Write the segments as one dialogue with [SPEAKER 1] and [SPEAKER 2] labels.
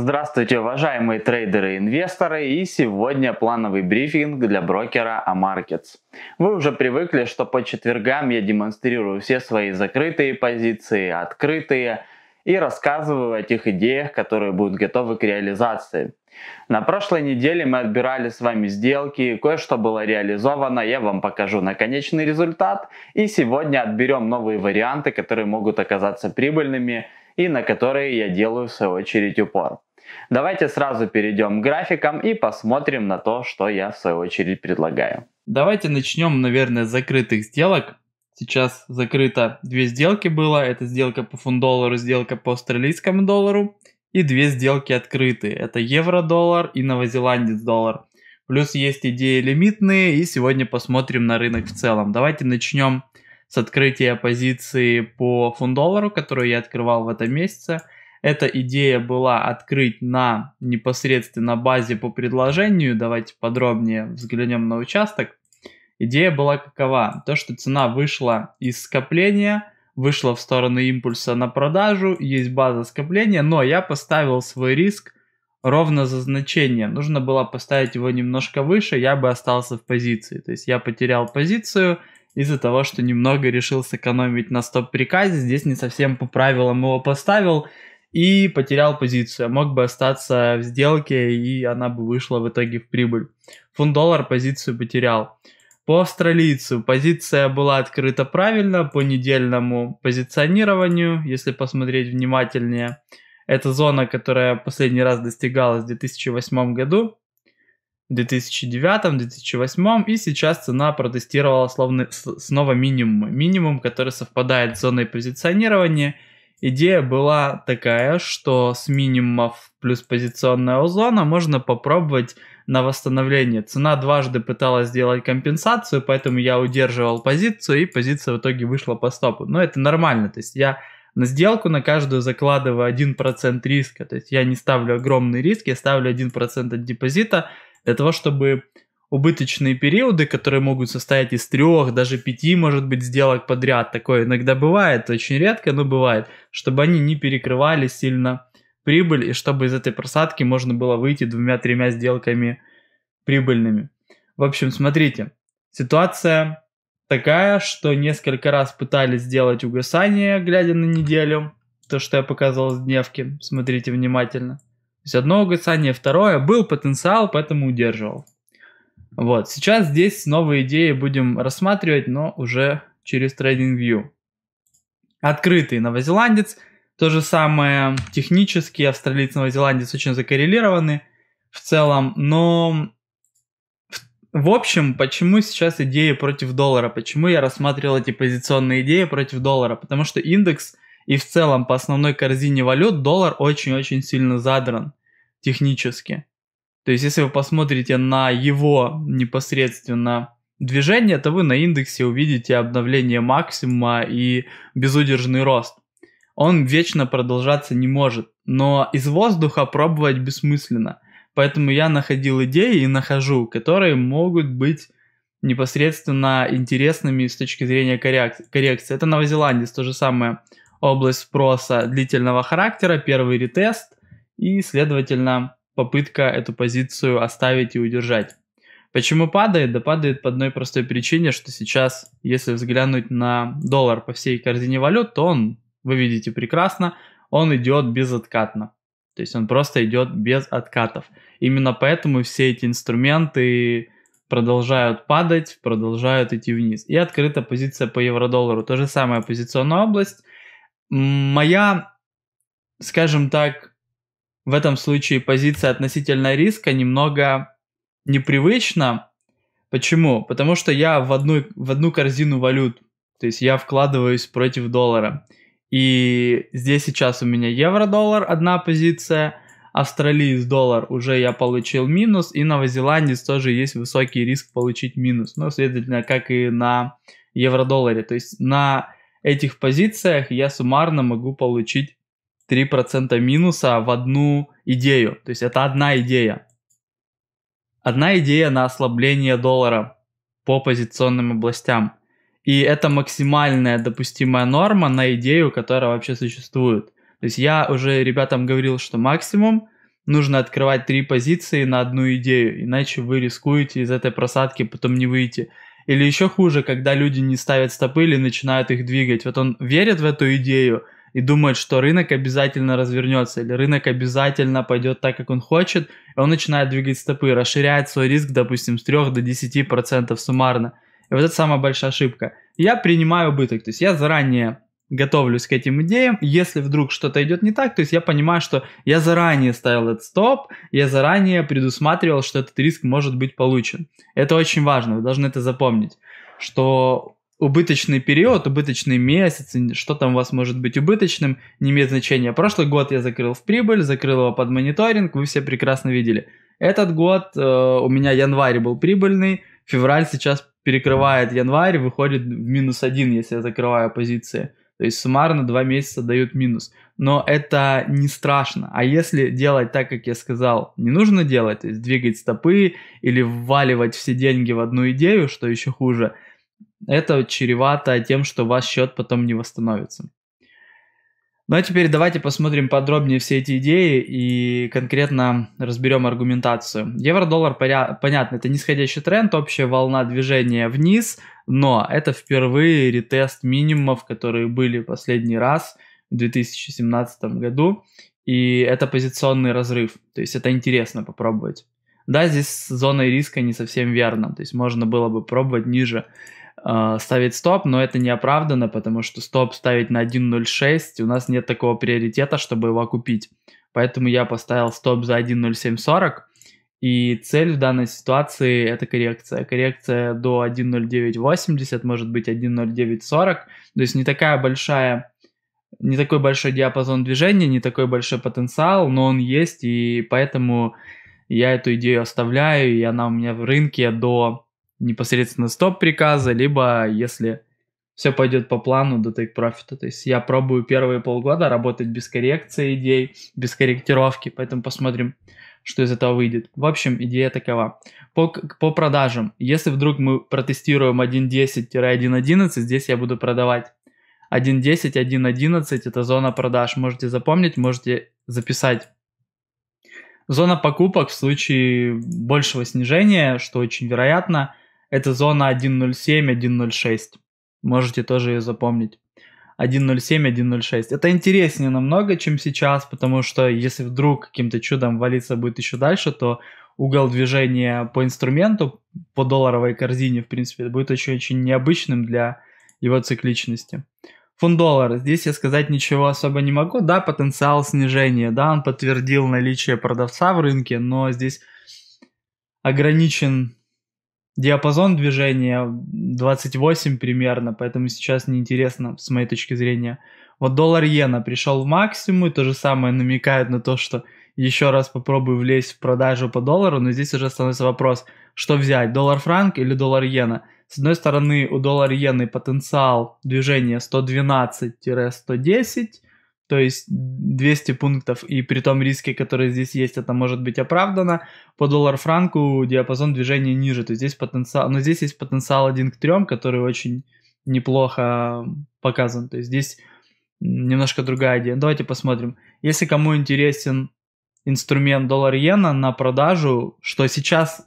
[SPEAKER 1] Здравствуйте, уважаемые трейдеры и инвесторы, и сегодня плановый брифинг для брокера Amarkets. Вы уже привыкли, что по четвергам я демонстрирую все свои закрытые позиции, открытые, и рассказываю о тех идеях, которые будут готовы к реализации. На прошлой неделе мы отбирали с вами сделки, кое-что было реализовано, я вам покажу на конечный результат. И сегодня отберем новые варианты, которые могут оказаться прибыльными и на которые я делаю в свою очередь упор. Давайте сразу перейдем к графикам и посмотрим на то, что я в свою очередь предлагаю.
[SPEAKER 2] Давайте начнем, наверное, с закрытых сделок. Сейчас закрыто две сделки было. Это сделка по фунт-доллару, сделка по австралийскому доллару. И две сделки открытые. Это евро-доллар и новозеландец-доллар. Плюс есть идеи лимитные. И сегодня посмотрим на рынок в целом. Давайте начнем с открытия позиции по фунт-доллару, которую я открывал в этом месяце. Эта идея была открыть на непосредственно базе по предложению. Давайте подробнее взглянем на участок. Идея была какова? То, что цена вышла из скопления, вышла в сторону импульса на продажу, есть база скопления, но я поставил свой риск ровно за значение. Нужно было поставить его немножко выше, я бы остался в позиции. То есть я потерял позицию из-за того, что немного решил сэкономить на стоп-приказе. Здесь не совсем по правилам его поставил и потерял позицию. Мог бы остаться в сделке, и она бы вышла в итоге в прибыль. Фунт-доллар позицию потерял. По австралийцу позиция была открыта правильно по недельному позиционированию, если посмотреть внимательнее. Это зона, которая последний раз достигалась в 2008 году, в 2009, 2008, и сейчас цена протестировала словно снова минимум. Минимум, который совпадает с зоной позиционирования – Идея была такая, что с минимумов плюс позиционная зона можно попробовать на восстановление. Цена дважды пыталась сделать компенсацию, поэтому я удерживал позицию, и позиция в итоге вышла по стопу. Но это нормально, то есть я на сделку на каждую закладываю 1% риска, то есть я не ставлю огромный риск, я ставлю 1% от депозита для того, чтобы убыточные периоды, которые могут состоять из трех, даже пяти, может быть, сделок подряд. Такое иногда бывает, очень редко, но бывает, чтобы они не перекрывали сильно прибыль и чтобы из этой просадки можно было выйти двумя-тремя сделками прибыльными. В общем, смотрите, ситуация такая, что несколько раз пытались сделать угасание, глядя на неделю, то, что я показывал с дневки, смотрите внимательно. То есть одно угасание, второе, был потенциал, поэтому удерживал. Вот, сейчас здесь новые идеи будем рассматривать, но уже через TradingView. Открытый новозеландец, то же самое технически австралиец новозеландец очень закоррелированы в целом, но в общем, почему сейчас идеи против доллара? Почему я рассматривал эти позиционные идеи против доллара? Потому что индекс и в целом по основной корзине валют доллар очень-очень сильно задран технически. То есть, если вы посмотрите на его непосредственно движение, то вы на индексе увидите обновление максимума и безудержный рост. Он вечно продолжаться не может, но из воздуха пробовать бессмысленно. Поэтому я находил идеи и нахожу, которые могут быть непосредственно интересными с точки зрения коррекции. Это Новозеландец, то же самое область спроса длительного характера, первый ретест и, следовательно, попытка эту позицию оставить и удержать. Почему падает? Да падает по одной простой причине, что сейчас, если взглянуть на доллар по всей корзине валют, то он, вы видите прекрасно, он идет безоткатно. То есть он просто идет без откатов. Именно поэтому все эти инструменты продолжают падать, продолжают идти вниз. И открыта позиция по евро-доллару. То же самое позиционная область. Моя, скажем так, в этом случае позиция относительно риска немного непривычна. Почему? Потому что я в одну, в одну корзину валют, то есть я вкладываюсь против доллара. И здесь сейчас у меня евро-доллар одна позиция, австралиец доллар уже я получил минус, и новозеландец тоже есть высокий риск получить минус. Ну, следовательно, как и на евро-долларе. То есть на этих позициях я суммарно могу получить 3% минуса в одну идею. То есть это одна идея. Одна идея на ослабление доллара по позиционным областям. И это максимальная допустимая норма на идею, которая вообще существует. То есть я уже ребятам говорил, что максимум нужно открывать три позиции на одну идею, иначе вы рискуете из этой просадки потом не выйти. Или еще хуже, когда люди не ставят стопы или начинают их двигать. Вот он верит в эту идею и думает, что рынок обязательно развернется, или рынок обязательно пойдет так, как он хочет, и он начинает двигать стопы, расширяет свой риск, допустим, с 3 до 10% суммарно. И вот это самая большая ошибка. Я принимаю убыток, то есть я заранее готовлюсь к этим идеям. Если вдруг что-то идет не так, то есть я понимаю, что я заранее ставил этот стоп, я заранее предусматривал, что этот риск может быть получен. Это очень важно, вы должны это запомнить, что убыточный период, убыточный месяц, что там у вас может быть убыточным, не имеет значения. Прошлый год я закрыл в прибыль, закрыл его под мониторинг, вы все прекрасно видели. Этот год э, у меня январь был прибыльный, февраль сейчас перекрывает январь, выходит в минус один, если я закрываю позиции. То есть суммарно два месяца дают минус. Но это не страшно. А если делать так, как я сказал, не нужно делать, то есть двигать стопы или вваливать все деньги в одну идею, что еще хуже, это чревато тем, что ваш счет потом не восстановится. Ну а теперь давайте посмотрим подробнее все эти идеи и конкретно разберем аргументацию. Евро-доллар, понятно, это нисходящий тренд, общая волна движения вниз, но это впервые ретест минимумов, которые были последний раз в 2017 году, и это позиционный разрыв, то есть это интересно попробовать. Да, здесь с зоной риска не совсем верно, то есть можно было бы пробовать ниже ставить стоп, но это не оправдано, потому что стоп ставить на 1.06, у нас нет такого приоритета, чтобы его купить. Поэтому я поставил стоп за 1.0740, и цель в данной ситуации это коррекция. Коррекция до 1.0980, может быть 1.0940, то есть не такая большая не такой большой диапазон движения, не такой большой потенциал, но он есть, и поэтому я эту идею оставляю, и она у меня в рынке до непосредственно стоп-приказа, либо если все пойдет по плану до profit. То есть я пробую первые полгода работать без коррекции идей, без корректировки, поэтому посмотрим, что из этого выйдет. В общем, идея такова. По, по продажам, если вдруг мы протестируем 1.10-1.11, здесь я буду продавать 1.10, 1.11 это зона продаж. Можете запомнить, можете записать. Зона покупок в случае большего снижения, что очень вероятно – это зона 1.07, 1.06. Можете тоже ее запомнить. 1.07, 1.06. Это интереснее намного, чем сейчас, потому что если вдруг каким-то чудом валиться будет еще дальше, то угол движения по инструменту, по долларовой корзине, в принципе, будет очень-очень необычным для его цикличности. Фунт доллар. Здесь я сказать ничего особо не могу. Да, потенциал снижения. Да, он подтвердил наличие продавца в рынке, но здесь ограничен диапазон движения 28 примерно, поэтому сейчас неинтересно с моей точки зрения. Вот доллар иена пришел в максимум, и то же самое намекает на то, что еще раз попробую влезть в продажу по доллару, но здесь уже становится вопрос, что взять, доллар франк или доллар иена. С одной стороны, у доллара иены потенциал движения 112-110, то есть 200 пунктов, и при том риске, который здесь есть, это может быть оправдано. По доллар-франку диапазон движения ниже, то есть здесь потенциал, но здесь есть потенциал 1 к 3, который очень неплохо показан. То есть здесь немножко другая идея. Давайте посмотрим. Если кому интересен инструмент доллар-иена на продажу, что сейчас,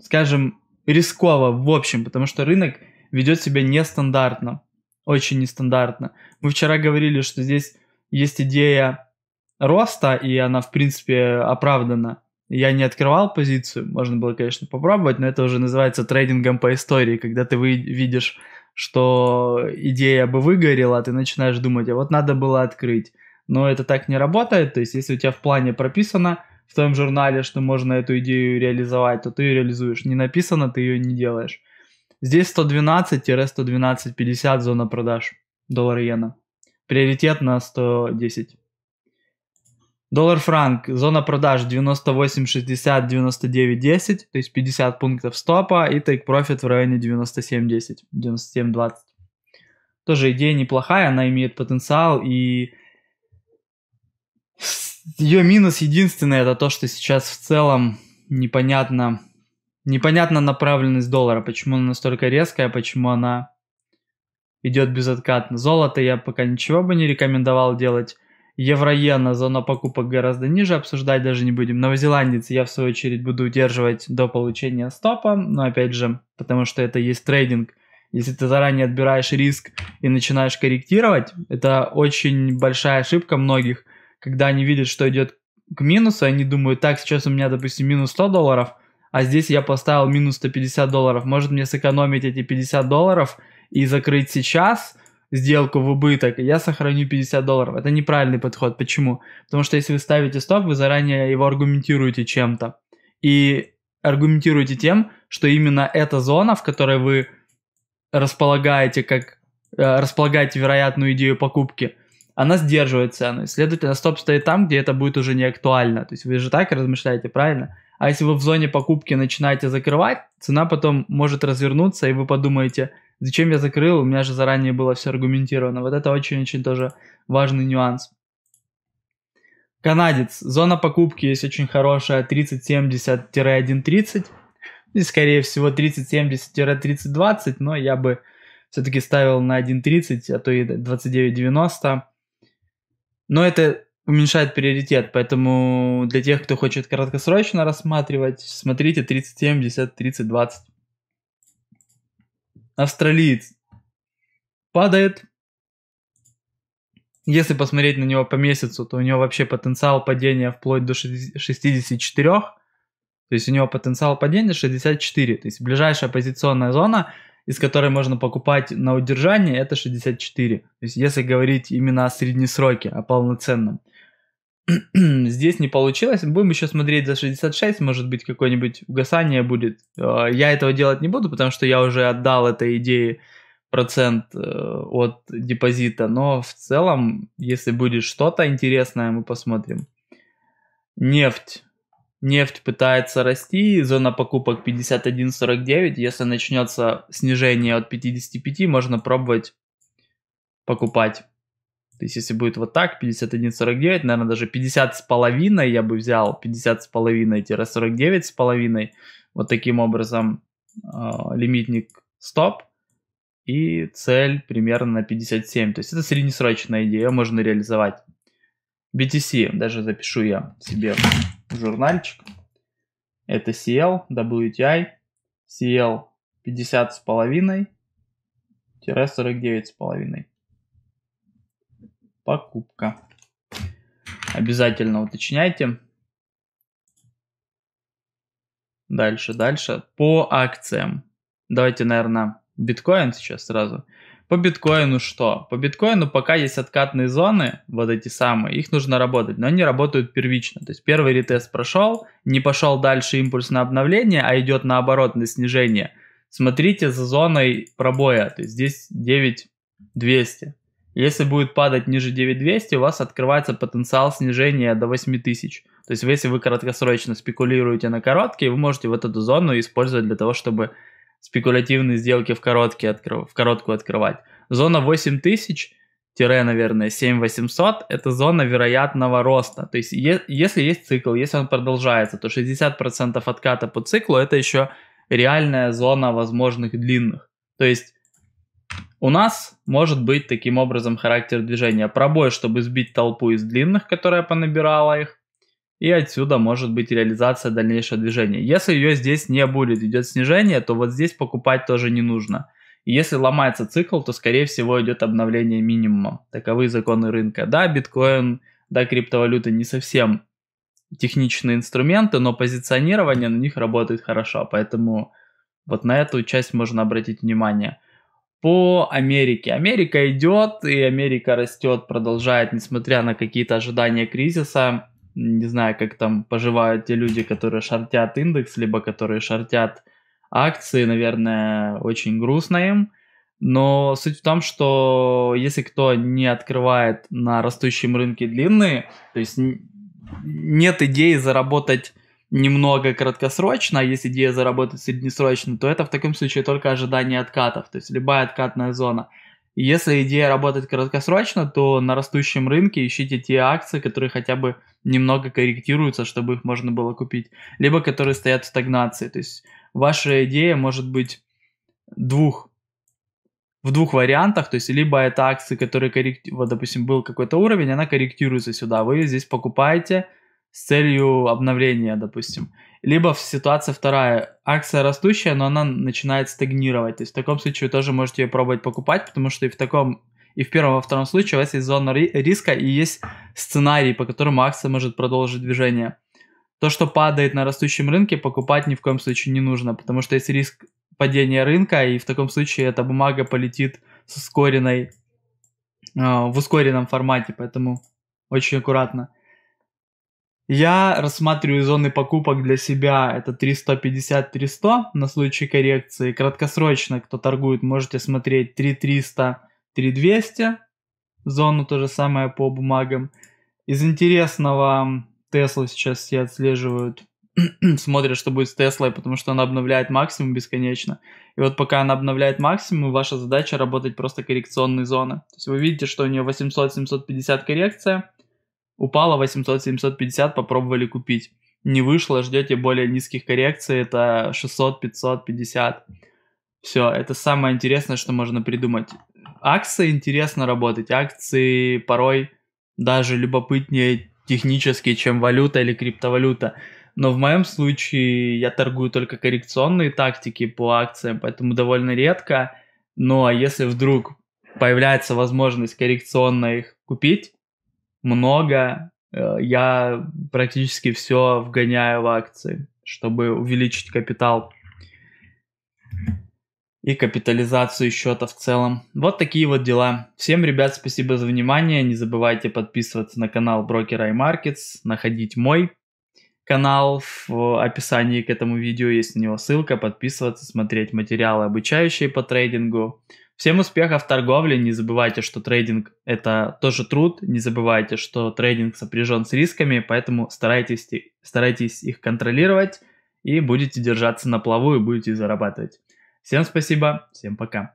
[SPEAKER 2] скажем, рисково в общем, потому что рынок ведет себя нестандартно, очень нестандартно. Мы вчера говорили, что здесь есть идея роста, и она, в принципе, оправдана. Я не открывал позицию, можно было, конечно, попробовать, но это уже называется трейдингом по истории, когда ты видишь, что идея бы выгорела, ты начинаешь думать, а вот надо было открыть. Но это так не работает, то есть если у тебя в плане прописано в твоем журнале, что можно эту идею реализовать, то ты ее реализуешь. Не написано, ты ее не делаешь. Здесь 112-112.50 зона продаж доллар-иена. Приоритет на 110. Доллар-франк, зона продаж 98.60, 99.10, то есть 50 пунктов стопа и take profit в районе 97.10, 97.20. Тоже идея неплохая, она имеет потенциал и ее минус единственный это то, что сейчас в целом непонятно, непонятна направленность доллара, почему она настолько резкая, почему она идет безоткатно. Золото я пока ничего бы не рекомендовал делать. Евро-иена, зона покупок гораздо ниже, обсуждать даже не будем. Новозеландец я в свою очередь буду удерживать до получения стопа, но опять же, потому что это есть трейдинг. Если ты заранее отбираешь риск и начинаешь корректировать, это очень большая ошибка многих, когда они видят, что идет к минусу, они думают, так, сейчас у меня, допустим, минус 100 долларов, а здесь я поставил минус 150 долларов, может мне сэкономить эти 50 долларов и закрыть сейчас – сделку в убыток, я сохраню 50 долларов. Это неправильный подход. Почему? Потому что если вы ставите стоп, вы заранее его аргументируете чем-то. И аргументируете тем, что именно эта зона, в которой вы располагаете как э, располагаете вероятную идею покупки, она сдерживает цену. Следовательно, стоп стоит там, где это будет уже не актуально. То есть вы же так размышляете, правильно? А если вы в зоне покупки начинаете закрывать, цена потом может развернуться, и вы подумаете – Зачем я закрыл? У меня же заранее было все аргументировано. Вот это очень-очень тоже важный нюанс. Канадец. Зона покупки есть очень хорошая 3070-1.30. И скорее всего 3070-3020, но я бы все-таки ставил на 1.30, а то и 29.90. Но это уменьшает приоритет, поэтому для тех, кто хочет краткосрочно рассматривать, смотрите 3070, 3020 австралиец падает. Если посмотреть на него по месяцу, то у него вообще потенциал падения вплоть до 64. То есть у него потенциал падения 64. То есть ближайшая позиционная зона, из которой можно покупать на удержание, это 64. То есть если говорить именно о среднесроке, о полноценном. Здесь не получилось. Будем еще смотреть за 66, может быть, какое-нибудь угасание будет. Э, я этого делать не буду, потому что я уже отдал этой идее процент э, от депозита. Но в целом, если будет что-то интересное, мы посмотрим. Нефть. Нефть пытается расти, зона покупок 51.49. Если начнется снижение от 55, можно пробовать покупать. То есть, если будет вот так, 51,49, наверное, даже 50 с половиной я бы взял, 50 с половиной-49 с половиной. Вот таким образом э, лимитник стоп и цель примерно на 57. То есть, это среднесрочная идея, можно реализовать. BTC, даже запишу я себе в журнальчик. Это CL, WTI, CL 50 с половиной, 49 с половиной покупка. Обязательно уточняйте. Дальше, дальше. По акциям. Давайте, наверное, биткоин сейчас сразу. По биткоину что? По биткоину пока есть откатные зоны, вот эти самые, их нужно работать, но они работают первично. То есть первый ретест прошел, не пошел дальше импульс на обновление, а идет наоборот на снижение. Смотрите за зоной пробоя, то есть здесь 9200. Если будет падать ниже 9200, у вас открывается потенциал снижения до 8000. То есть если вы краткосрочно спекулируете на короткие, вы можете вот эту зону использовать для того, чтобы спекулятивные сделки в, короткие открыв... в короткую открывать. Зона 8000 тире, наверное, 7800 – это зона вероятного роста. То есть е- если есть цикл, если он продолжается, то 60% отката по циклу – это еще реальная зона возможных длинных. То есть у нас может быть таким образом характер движения. Пробой, чтобы сбить толпу из длинных, которая понабирала их. И отсюда может быть реализация дальнейшего движения. Если ее здесь не будет, идет снижение, то вот здесь покупать тоже не нужно. И если ломается цикл, то скорее всего идет обновление минимума. Таковы законы рынка. Да, биткоин, да, криптовалюты не совсем техничные инструменты, но позиционирование на них работает хорошо. Поэтому вот на эту часть можно обратить внимание по Америке. Америка идет, и Америка растет, продолжает, несмотря на какие-то ожидания кризиса. Не знаю, как там поживают те люди, которые шортят индекс, либо которые шортят акции, наверное, очень грустно им. Но суть в том, что если кто не открывает на растущем рынке длинные, то есть нет идеи заработать немного краткосрочно, а есть идея заработать среднесрочно, то это в таком случае только ожидание откатов, то есть любая откатная зона. Если идея работать краткосрочно, то на растущем рынке ищите те акции, которые хотя бы немного корректируются, чтобы их можно было купить, либо которые стоят в стагнации. То есть ваша идея может быть двух в двух вариантах, то есть либо это акции, которые корректируют, вот, допустим, был какой-то уровень, она корректируется сюда, вы здесь покупаете с целью обновления, допустим. Либо ситуация вторая, акция растущая, но она начинает стагнировать, то есть в таком случае вы тоже можете ее пробовать покупать, потому что и в таком и в первом, и во втором случае у вас есть зона риска и есть сценарий, по которому акция может продолжить движение. То, что падает на растущем рынке, покупать ни в коем случае не нужно, потому что есть риск падения рынка, и в таком случае эта бумага полетит с ускоренной, э, в ускоренном формате, поэтому очень аккуратно. Я рассматриваю зоны покупок для себя, это 350-300 на случай коррекции. Краткосрочно, кто торгует, можете смотреть 3300 3200, зону то же самое по бумагам. Из интересного Tesla сейчас все отслеживают, смотрят, что будет с Теслой, потому что она обновляет максимум бесконечно. И вот пока она обновляет максимум, ваша задача работать просто коррекционные зоны. То есть вы видите, что у нее 800-750 коррекция, упала 800-750, попробовали купить. Не вышло, ждете более низких коррекций, это 600, 500, 50. Все, это самое интересное, что можно придумать акции интересно работать, акции порой даже любопытнее технически, чем валюта или криптовалюта. Но в моем случае я торгую только коррекционные тактики по акциям, поэтому довольно редко. Ну а если вдруг появляется возможность коррекционно их купить, много, э, я практически все вгоняю в акции, чтобы увеличить капитал и капитализацию счета в целом. Вот такие вот дела. Всем, ребят, спасибо за внимание. Не забывайте подписываться на канал Брокера iMarkets, находить мой канал в описании к этому видео, есть на него ссылка, подписываться, смотреть материалы, обучающие по трейдингу. Всем успехов в торговле, не забывайте, что трейдинг это тоже труд, не забывайте, что трейдинг сопряжен с рисками, поэтому старайтесь, старайтесь их контролировать и будете держаться на плаву и будете зарабатывать. Всем спасибо, всем пока.